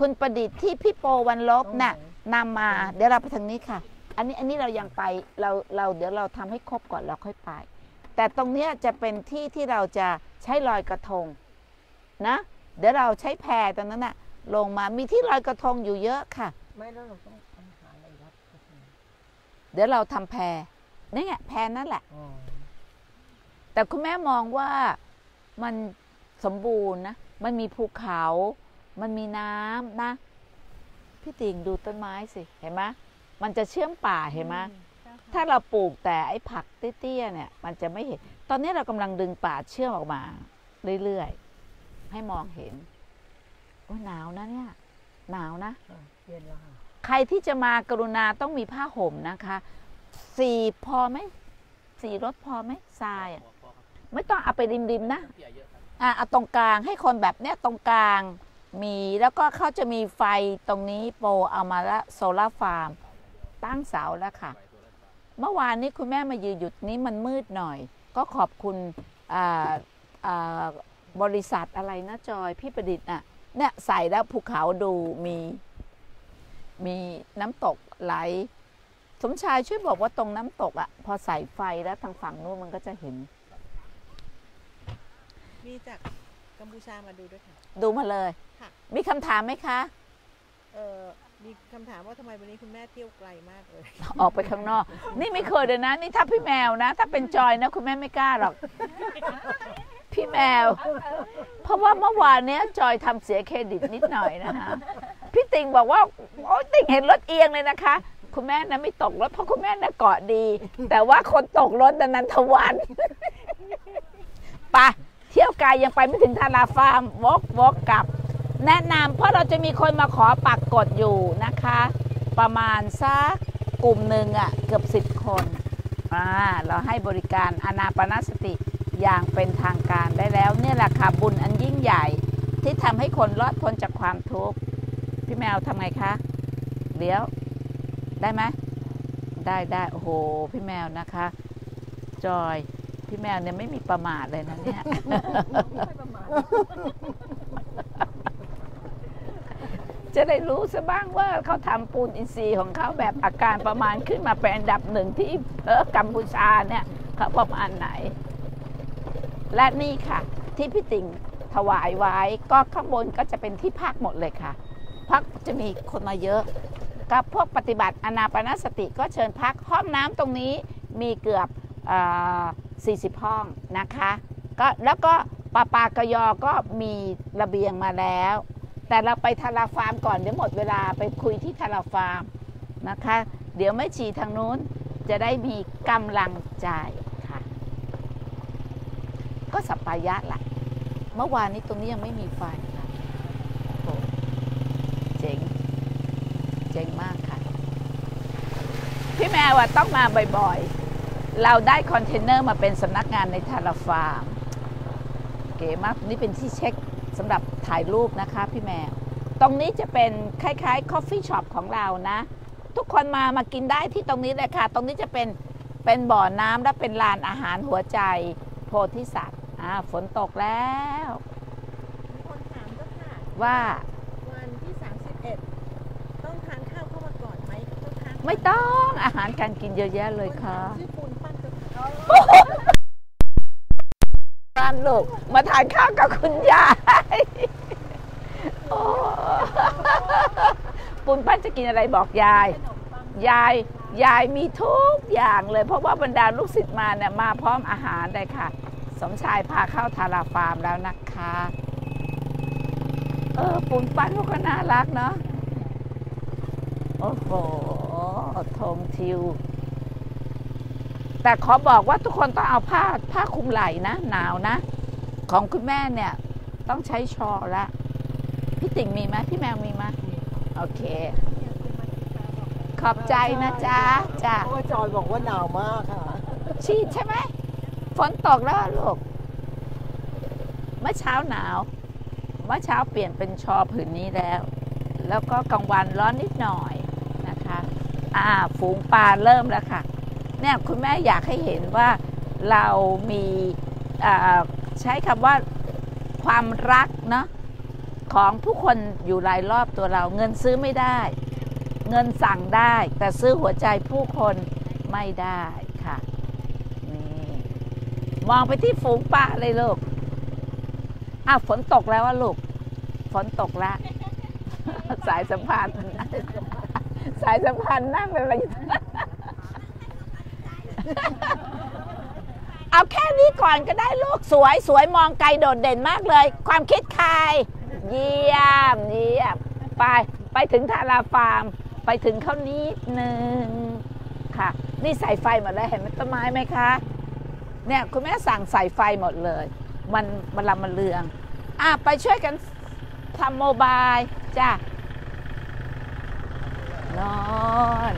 คุณประดิษฐ์ที่พี่โปวันลบน่ะนำมาเดี๋ยวเราไปทางนี้ค่ะ อันนี้อันนี้เรายังไปเราเราเดี๋ยวเราทำให้ครบก่อนเราค่อยไป แต่ตรงเนี้ยจะเป็นที่ที่เราจะใช้ลอยกระทงนะ เดี๋ยวเราใช้แพตรงนั้นน่ะ ลงมามีที่ลอยกระทงอยู่เยอะค่ะ ไม่แล้วเราต้องหาอะไรรับเดี๋ยวเราทำแพนี่ไงแพนั่นแหละ อ๋อแต่คุณแม่มองว่ามันสมบูรณ์นะ มันมีภูเขา มันมีน้ำนะ พี่ติ่งดูต้นไม้สิ เห็นไหมมันจะเชื่อมป่าเห็นไหมถ้าเราปลูกแต่ไอ้ผักเตี้ยๆเนี่ย มันจะไม่เห็น ตอนนี้เรากำลังดึงป่าเชื่อมออกมา เรื่อยๆ ให้มองเห็น โอ้ยหนาวนะเนี่ย หนาวนะอะเย็นแล้วค่ะ ใครที่จะมากรุณาต้องมีผ้าห่มนะคะ สี่พอไหม สี่รถพอไหมทรายอะพอพอครับไม่ต้องเอาไปริมๆนะเปียกเยอะครับอะเอาตรงกลางให้คนแบบเนี้ยตรงกลางมีแล้วก็เขาจะมีไฟตรงนี้โปรเอามาละโซลาร์ฟาร์ม ตั้งเสาแล้วค่ะ เมื่อวานนี้คุณแม่มายืนหยุดนี้มันมืดหน่อย ก็ขอบคุณอ่าอ่าบริษัทอะไรนะจอยพี่ประดิษฐ์น่ะ เนี่ยใส่แล้วภูเขาดูมีมีน้ำตกไหล สมชายช่วยบอกว่าตรงน้ำตกอะพอใส่ไฟแล้วทางฝั่งนู้นมันก็จะเห็น มีจากกัมพูชามาดูด้วยค่ะ ดูมาเลยค่ะมีคำถามไหมคะ เออมีคำถามว่าทำไมวันนี้คุณแม่เที่ยวไกลมากเลย ออกไปข้างนอก นี่ไม่เคยเลยนะ นี่ถ้าพี่แมวนะ ถ้าเป็นจอยนะ คุณแม่ไม่กล้าหรอก พี่แมว เพราะว่าเมื่อวานเนี้ยจอยทำเสียเครดิตนิดหน่อยนะคะพี่ติงบอกว่าโอ้ยติงเห็นรถเอียงเลยนะคะ คุณแม่นะไม่ตกรถเพราะคุณแม่น่ะเกาะดี แต่ว่าคนตกรถดันนันทวันไปะเที่ยวไกลยังไปไม่ถึงทาราฟาร์มวกวกกลับ แนะนำเพราะเราจะมีคนมาขอปักกดอยู่นะคะ ประมาณสักกลุ่มหนึ่งอะ่ะเกือบสิบคนอ่าเราให้บริการอนาปานสติ อย่างเป็นทางการได้แล้ว เนี่ยแหละค่ะบุญอันยิ่งใหญ่ ที่ทำให้คนรอดพ้นจากความทุกข์พี่แมวทำไงคะเลี้ยวได้ไหมได้ได้โอ้โห พี่แมวนะคะ จอย พี่แมวเนี่ยไม่มีประมาทเลยนะเนี่ยจะได้รู้ซะบ้างว่าเขาทำปูนอินทรีย์ของเขาแบบอาการประมาณขึ้นมาเป็นอันดับหนึ่งที่เออกัมพูชาเนี่ยเขาประมาณไหน และนี่ค่ะ ที่พี่ติ่งถวายไว้ก็ข้างบนก็จะเป็นที่พักหมดเลยค่ะ พักจะมีคนมาเยอะ กับพวกปฏิบัติอนาปานสติก็เชิญพักห้องน้ำตรงนี้มีเกือบอ40 ห้องนะคะก็แล้วก็ปาปากยอก็มีระเบียงมาแล้ว แต่เราไปทาราฟาร์มก่อนเดี๋ยวหมดเวลาไปคุยที่ทาราฟาร์มนะคะ เดี๋ยวไม่ฉีทางนู้นจะได้มีกำลังใจ ก็สัปปายะละเมื่อวานนี้ตรงนี้ยังไม่มีไฟค่ะโอ้เจ๋ง เจ๋งมากค่ะ พี่แมวต้องมาบ่อยๆ เราได้คอนเทนเนอร์มาเป็นสำนักงานในทาราฟาร์ม เก๋มาก นี่เป็นที่เช็คสำหรับถ่ายรูปนะคะพี่แมว ตรงนี้จะเป็นคล้ายๆ coffee shop ของเรานะ ทุกคนมามากินได้ที่ตรงนี้เลยค่ะ ตรงนี้จะเป็นเป็นบ่อน้ำและเป็นลานอาหารหัวใจโพธิสัตว์ อ่าฝนตกแล้ว มีคนถามก็ค่ะ ว่าวันที่ 31 ต้องทานข้าวเข้ามาก่อนไหมต้องทานไม่ต้องอาหารการกินเยอะแยะเลยค่ะชื่อปูนปั้นก็ค่ะบ้านลูกมาทานข้าวกับคุณยายโอ้ปุณปั้นจะกินอะไรบอกยายยาย ยายมีทุกอย่างเลย เพราะว่าบรรดาลูกศิษย์มาเนี่ยมาพร้อมอาหารเลยค่ะ สมชายพาเข้าทาราฟาร์มแล้วนะคะ เออปุณปั้นเขาก็น่ารักเนาะ โอ้โหธงทิว แต่ขอบอกว่าทุกคนต้องเอาผ้าผ้าคลุมไหล่นะ หนาวนะ ของคุณแม่เนี่ย ต้องใช้ชอละพี่ติ่งมีไหมพี่แมวมีไหมโอเค ขอบใจนะจ๊ะจ้ะ เพราะว่าจอยบอกว่าหนาวมากค่ะฉีดใช่ไหม ฝนตกแล้วลูก เมื่อเช้าหนาว เมื่อเช้าเปลี่ยนเป็นชอผืนนี้แล้ว แล้วก็กลางวันร้อนนิดหน่อยนะคะ อ่า ฝูงปลาเริ่มแล้วค่ะ เนี่ยคุณแม่อยากให้เห็นว่าเรามีอ่าใช้คำว่าความรักเนาะของผู้คนอยู่รายรอบตัวเราเงินซื้อไม่ได้ เงินสั่งได้ แต่ซื้อหัวใจผู้คนไม่ได้ มองไปที่ฝูงปลาเลยลูกอ้าวฝนตกแล้วว่าลูก ฝนตกแล้ว สายสัมพันธ์สายสัมพันธ์นั่งเป็นอะไรอยู่เอาแค่นี้ก่อนก็ได้ลูกสวยสวยมองไกลโดดเด่นมากเลย ความคิดใครเยี่ยมเยี่ยมไป ไปถึงทาราฟาร์ม ไปถึงเขานิดนึงค่ะ นี่ใส่ไฟหมดเลยเห็นไหมต้นไม้ไหมคะ เนี่ยคุณแม่สั่งใส่ไฟหมดเลย มันมันลำมันเลือง อะ ไปช่วยกันทำโมบายจ้ะนอน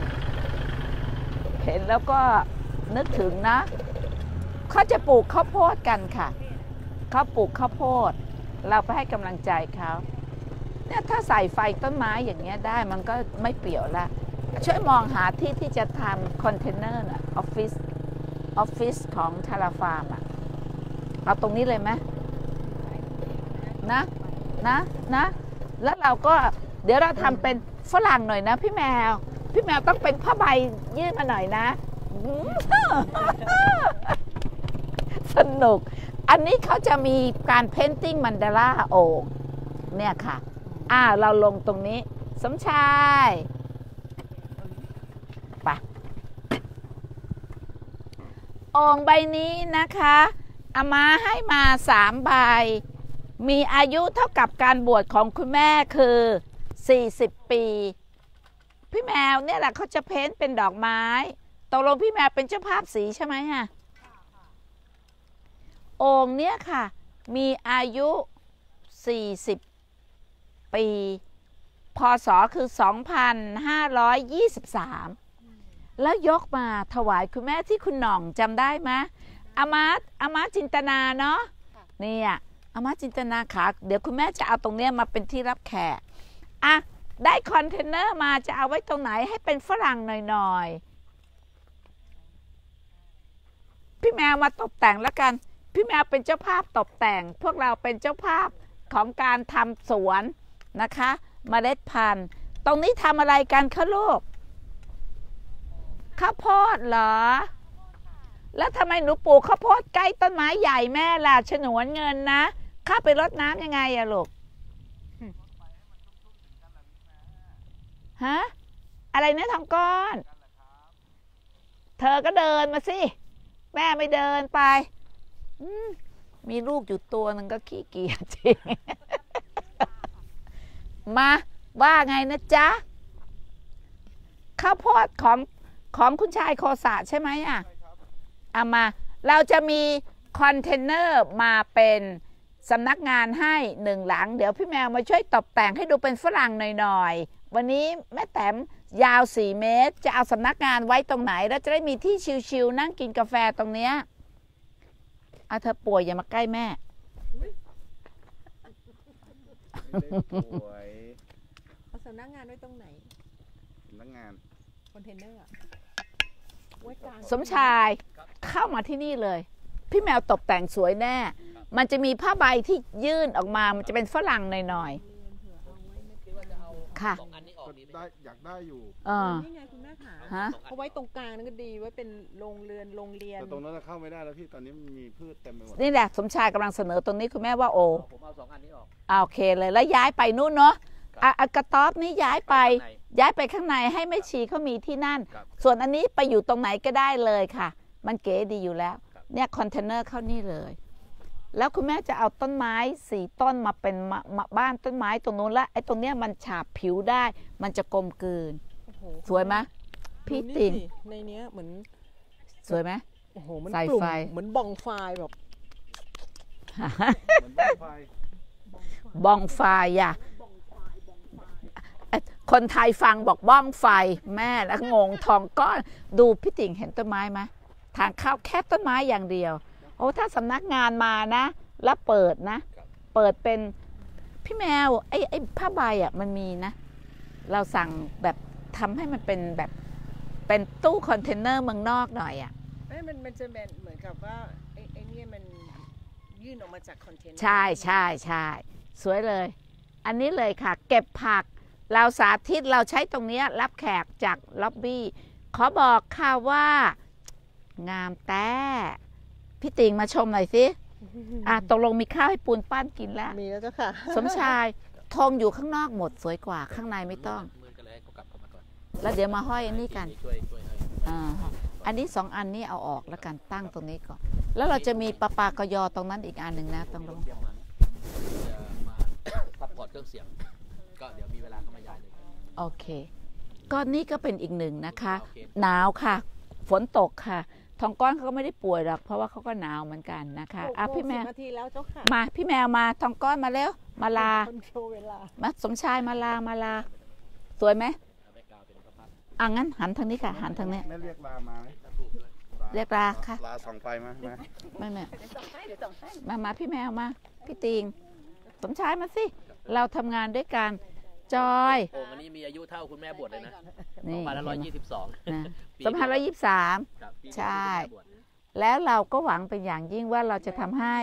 เห็นแล้วก็นึกถึงนะเขาจะปลูกข้าวโพดกันค่ะเขาปลูกข้าวโพด เราไปให้กำลังใจเขาเนี่ยถ้าใส่ไฟต้นไม้อย่างเงี้ยได้มันก็ไม่เปลี่ยวละช่วยมองหาที่ที่จะทำคอนเทนเนอร์น่ะออฟฟิศ ออฟฟิศของทาราฟาร์มอะเอาตรงนี้เลยไหมนะนะนะ แล้วเราก็เดี๋ยวเราทำเป็นฝรั่งหน่อยนะ พี่แมว พี่แมวต้องเป็นผ้าใบยื่นมาหน่อยนะ สนุก อันนี้เขาจะมีการเพนติ้งมันดาราโอ่งเนี่ยค่ะ อ่าเราลงตรงนี้ สมชายไปโอ่งใบนี้นะคะอามาให้มาสามใบ มีอายุเท่ากับการบวชของคุณแม่คือ 40 ปี พี่แมวเนี่ยแหละเขาจะเพ้นเป็นดอกไม้ตกลงพี่แมวเป็นเจ้าภาพสีใช่ไหมฮะโอ่งเนี่ยค่ะ มีอายุ 40 ปี พศคือ 2523 แล้วยกมาถวายคุณแม่ที่คุณหน่องจำได้ไหมอามาอามาจินตนาเนาะเนี่ยอามาจินตนาขาเดี๋ยวคุณแม่จะเอาตรงเนี้ยมาเป็นที่รับแขกอะได้คอนเทนเนอร์มาจะเอาไว้ตรงไหนให้เป็นฝรั่งหน่อยๆ พี่แมวมาตกแต่งแล้วกัน พี่แมวเป็นเจ้าภาพตกแต่ง พวกเราเป็นเจ้าภาพของการทำสวนนะคะมเมล็ดพันธุ์ ตรงนี้ทำอะไรกันคะลูก ข้าวโพดเหรอ แล้วทำไมหนูปลูกข้าวโพดใกล้ต้นไม้ใหญ่แม่ล่ะฉนวนเงินนะข้าไปรดน้ำยังไงอะลูกฮะอะไรนะทองก้อน เธอก็เดินมาสิ แม่ไม่เดินไปอืมมีลูกอยู่ตัวหนึ่งก็ขี้เกียจจริงมาว่าไงนะจ๊ะข้าวโพดของ ของคุณชายโคสะใช่ไหมอะเอามา เราจะมีคอนเทนเนอร์มาเป็นสำนักงานให้หนึ่งหลัง เดี๋ยวพี่แมวมาช่วยตกแต่งให้ดูเป็นฝรั่งหน่อยๆ วันนี้แม่แต้มยาว 4 เมตร จะเอาสำนักงานไว้ตรงไหน แล้วจะได้มีที่ชิวๆนั่งกินกาแฟตรงเนี้ยเอาเธอป่วยอย่ามาใกล้แม่สวยเอาสำนักงานไว้ตรงไหนสำนักงานคอนเทนเนอร์อะไว้กลาง สมชายเข้ามาที่นี่เลย พี่แมวตกแต่งสวยแน่ มันจะมีผ้าใบที่ยื่นออกมา มันจะเป็นฝรั่งหน่อยคิดว่าจะเอาๆค่ะสองอันนี้ออกก็ดีไหมได้อยากได้อยู่เออนี่ไงคุณแม่ขาฮะเอาไว้ตรงกลางนั่นก็ดีไว้เป็นโรงเรือนโรงเรียนแต่ตรงนั้นเข้าไม่ได้แล้วพี่ตอนนี้มันมีพืชเต็มไปหมดนี่แหละสมชายกำลังเสนอตรงนี้คุณแม่ว่าโอผมเอาสองอันนี้ออกอ่าโอเคเลยแล้วย้ายไปนู่นเนาะครับอะอะกระต๊อบนี้ย้ายไปข้างใน ย้ายไปข้างในให้แม่ชีเขามีที่นั่นครับส่วนอันนี้ไปอยู่ตรงไหนก็ได้เลยค่ะ มันเก๋ดีอยู่แล้วครับเนี่ยคอนเทนเนอร์เข้านี่เลย แล้วคุณแม่จะเอาต้นไม้สี่ต้นมาเป็นมามาบ้านต้นไม้ตรงนู้นละไอ้ตรงเนี้ยมันฉาบผิวได้ มันจะกลมกลืนโอ้โหสวยไหมพี่ดูตินสิในเนี้ยเหมือนสวยไหมโอ้โหมันใส่กลุ่มไฟเหมือนบองไฟแบบเหมือนบ้านไฟบ้องไฟอะเอ่อ คนไทยฟังบอกบ้องไฟแม่แล้วงงทองก้อนดูพี่ติ่งเห็นต้นไม้ไหมทางเข้าแค่ต้นไม้อย่างเดียว โอ้ถ้าสำนักงานมานะ แล้วเปิดนะ เปิดเป็นพี่แมวไอ้ไอ้ผ้าใบอะมันมีนะ เราสั่งแบบทำให้มันเป็นแบบเป็นตู้คอนเทนเนอร์เมืองนอกหน่อยอะไม่มันมันจะเป็นเหมือนกับว่าไอ้ไอ้เนี่ยมันยื่นออกมาจากคอนเทนเนอร์ใช่ใช่ใช่สวยเลย อันนี้เลยค่ะ เก็บผัก เราสาธิตเราใช้ตรงเนี้ยรับแขกจากล็อบบี้ ขอบอกค่ะว่า งามแต่พี่ติงมาชมหน่อยสิอะตกลงมีข้าวให้ปูนปั้นกินแล้ว มีแล้วเจ้าค่ะ สมชายธงอยู่ข้างนอกหมดสวยกว่าข้างในไม่ต้องมือกันเลยก็กลับเข้ามาก่อนแล้วเดี๋ยวมาห้อยอันนี้กันช่วยช่วยให้อ่าอันนี้สองอันนี้เอาออกแล้วกันตั้งตรงนี้ก่อน แล้วเราจะมีปลาปากยอตรงนั้นอีกอันหนึ่งนะต้องลงจะมา support เครื่องเสียง ก็เดี๋ยวมีเวลา โอเค ก็นี่ก็เป็นอีกหนึ่งนะคะโอเคหนาวค่ะ ฝนตกค่ะ ทองก้อนเขาก็ไม่ได้ป่วยหรอก เพราะว่าเขาก็หนาวเหมือนกันนะคะอะพี่แมวนาทีแล้วเจ้าค่ะ มาพี่แมวมาทองก้อนมาเร็ว มาลาคนโชว์เวลามาสมชายมาลามาลา สวยไหมเอาแบ็คกราวด์เป็นพระพักตร์อะงั้นหันทางนี้ค่ะ หันทางนี้แม่เรียกลามาไหมถูกด้วยเรียกลาค่ะ ลาสองไฟมามาไม่ไม่มามาพี่แมวมา พี่ติงสมชายมาสิ เราทำงานด้วยกัน จอยโอ่งอันนี้มีอายุเท่าคุณแม่บวชเลยนะนี่พันร้อยยี่สิบสองนะสองพันร้อยยี่สิบสามครับปีนี้ใช่คุณแม่บวชแล้วเราก็หวังเป็นอย่างยิ่งว่าเราจะทำให้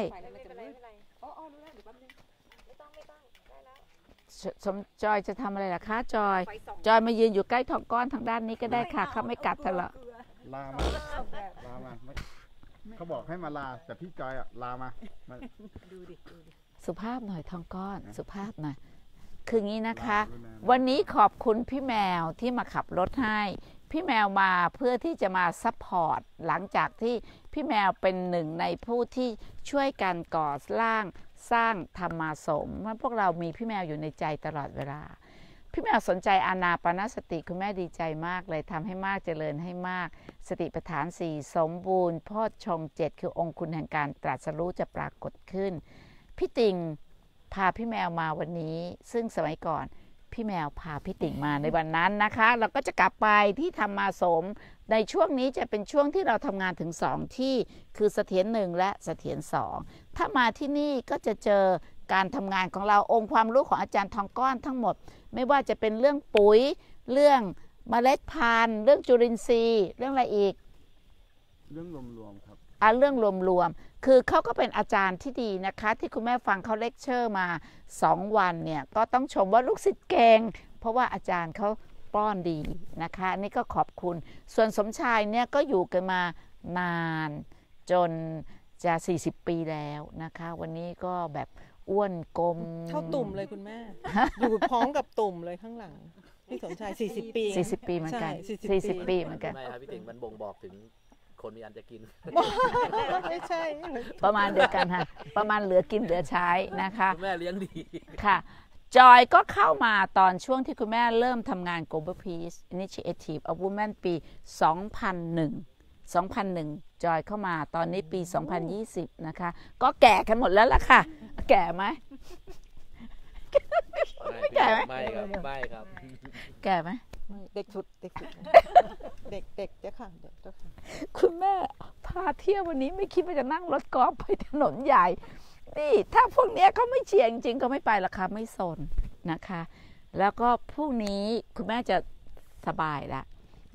สสมจอยจะทำอะไรล่ะคะจอย จอยมายืนอยู่ใกล้ทองก้อนทางด้านนี้ก็ได้ค่ะเขาไม่กัดเธอหรอกลามาลามาไม่เขาบอกให้มาลาแต่พี่จอยอะลามามาสุภาพหน่อยทองก้อน สุภาพหน่อย คืองี้นะคะลาด้วยนะวันนี้ขอบคุณพี่แมวที่มาขับรถให้ พี่แมวมาเพื่อที่จะมา support หลังจากที่พี่แมวเป็นหนึ่งในผู้ที่ช่วยกันก่อร่างสร้างธรรมาสมว่าพวกเรามีพี่แมวอยู่ในใจตลอดเวลา พี่แมวสนใจอานาปานสติคุณแม่ดีใจมากเลยทำให้มากเจริญให้มาก สติปัฏฐานสี่สมบูรณ์โพอชงเจ็ดคือองค์คุณแห่งการตรัสรู้จะปรากฏขึ้นพี่ติง พาพี่แมวมาวันนี้ ซึ่งสมัยก่อนพี่แมวพาพี่ติ่งมาในวันนั้นนะคะ เราก็จะกลับไปที่ธรรมาสม ในช่วงนี้จะเป็นช่วงที่เราทำงานถึงสองที่คือเสถียรหนึ่งและเสถียรสองถ้ามาที่นี่ก็จะเจอการทำงานของเราองค์ความรู้ของอาจารย์ทองก้อนทั้งหมด ไม่ว่าจะเป็นเรื่องปุ๋ย เรื่องเมล็ดพันธุ์ เรื่องจุลินทรีย์ เรื่องอะไรอีก เรื่องรวมๆครับอะเรื่องรวมๆ คือเขาก็เป็นอาจารย์ที่ดีนะคะ ที่คุณแม่ฟังเขาเลคเชอร์มา 2 วันเนี่ย ก็ต้องชมว่าลูกศิษย์เก่งเพราะว่าอาจารย์เขาป้อนดีนะคะอันนี่ก็ขอบคุณ ส่วนสมชายเนี่ยก็อยู่กันมานานจนจะ 40 ปีแล้วนะคะ วันนี้ก็แบบอ้วนกลมเท่าตุ่มเลยคุณแม่ อยู่พร้อมกับตุ่มเลยข้างหลังพี่สมชาย 40 ปี 40 ปีเหมือนกันใช่40 40 ปีเหมือนกันไม่ครับพี่ติ่งมันบ่งบอกถึง คนมีอันจะกิน ไม่ใช่ ประมาณเดียวกันค่ะ ประมาณเหลือกินเหลือใช้นะคะคุณแม่เลี้ยงดีค่ะ จอยก็เข้ามาตอนช่วงที่คุณแม่เริ่มทำงาน Global Peace Initiative of Women ปี 2001 2001 จอยเข้ามาตอนนี้ปี 2020 นะคะ ก็แก่กันหมดแล้วล่ะค่ะ แก่ไหมไม่แก่ไหมไม่ครับไม่ครับ แก่ไหม เด็กสุดเด็กสุด เด็กเด็กเจ้าค่ะเด็กเจ้าค่ะคุณแม่พาเที่ยววันนี้ไม่คิดว่าจะนั่งรถกอล์ฟไปถนนใหญ่ นี่ ถ้าพวกเนี้ยเขาไม่เชียร์จริงๆก็ไม่ไปละค่ะไม่สนนะคะ แล้วก็พรุ่งนี้คุณแม่จะสบายละ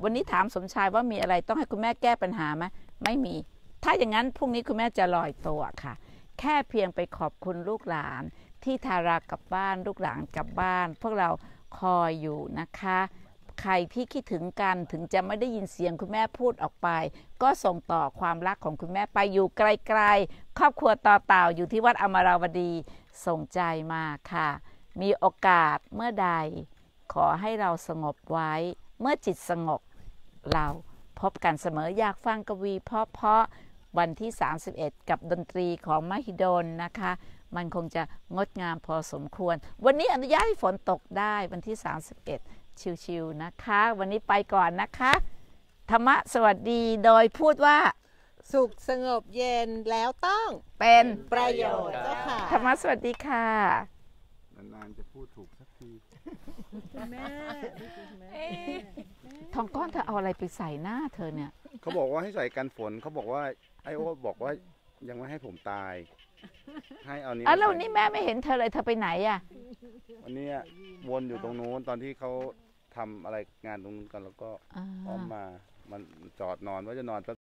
วันนี้ถามสมชายว่ามีอะไรต้องให้คุณแม่แก้ปัญหาไหมไม่มี ถ้าอย่างนั้นพรุ่งนี้คุณแม่จะลอยตัวค่ะ แค่เพียงไปขอบคุณลูกหลาน ที่ทารากลับบ้านลูกหลานกลับบ้าน พวกเราคอยอยู่นะคะ ใครที่คิดถึงกันถึงจะไม่ได้ยินเสียงคุณแม่พูดออกไป ก็ส่งต่อความรักของคุณแม่ไปอยู่ไกลๆ ครอบครัวต่อเต่าอยู่ที่วัดอมราวดีส่งใจมาค่ะ มีโอกาสเมื่อใด ขอให้เราสงบไว้ เมื่อจิตสงบ เราพบกันเสมออยากฟังกวีเพาะๆวันที่ 31 กับดนตรีของมหิดลนะคะ มันคงจะงดงามพอสมควร วันนี้อนุญาตให้ฝนตกได้วันที่ 31 ชิวๆนะคะ วันนี้ไปก่อนนะคะ ธรรมะสวัสดีโดยพูดว่า สุขสงบเย็นแล้วต้อง เป็นประโยชน์เจ้าค่ะ ธรรมะสวัสดีค่ะ นานๆจะพูดถูกสักทีแม่นี่คือแม่ทองก้อนเธอเอาอะไรไปใส่หน้าเธอเนี่ย เขาบอกว่าให้ใส่กันฝนเขาบอกว่า ไอโอบอกว่ายังไม่ให้ผมตาย ให้เอานี้อะแล้วมาวันใส่นี้แม่ไม่เห็นเธอเลยเธอไปไหนอะ วันนี้วนอยู่ตรงนู้นตอนที่เขา ทำอะไรงานตรงนู้นกัน แล้วก็อ่าอ้อมมา มันจอดนอนว่าจะนอนแป๊บ